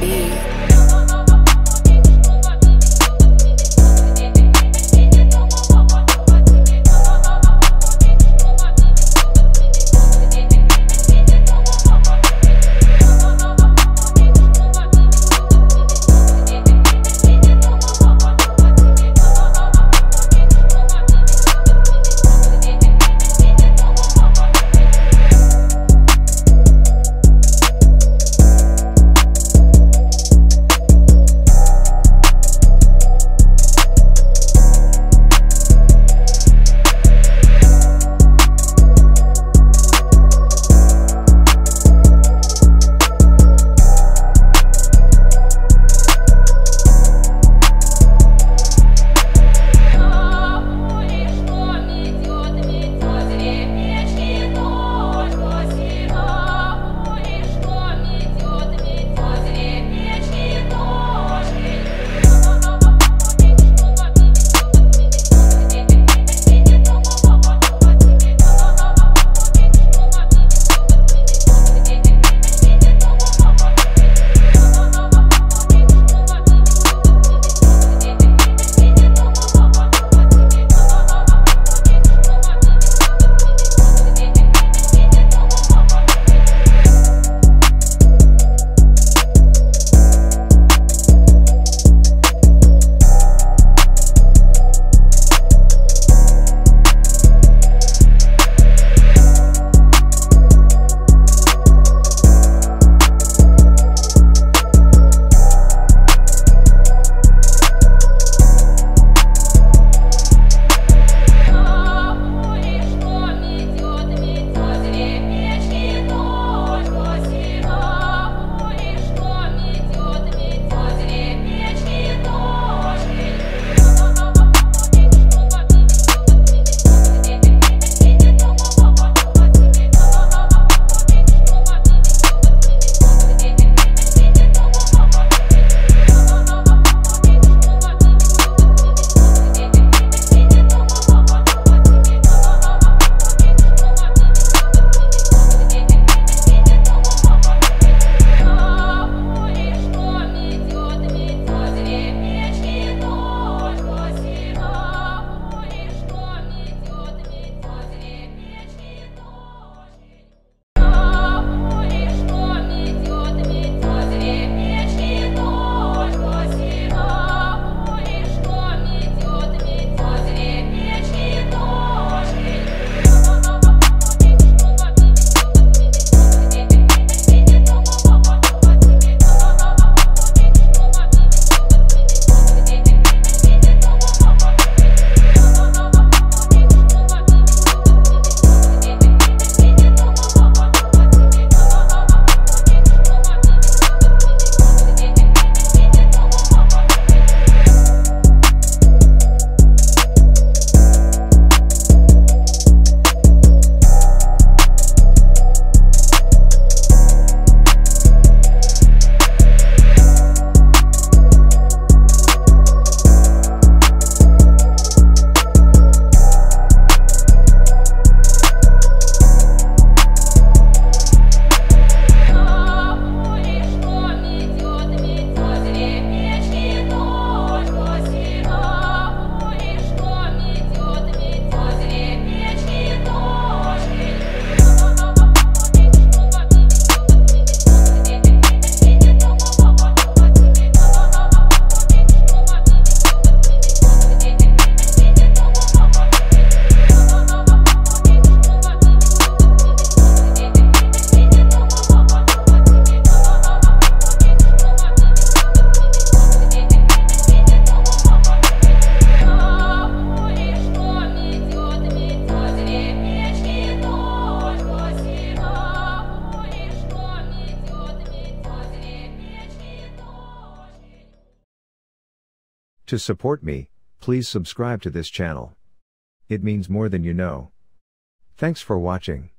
be. To support me, please subscribe to this channel. It means more than you know. Thanks for watching.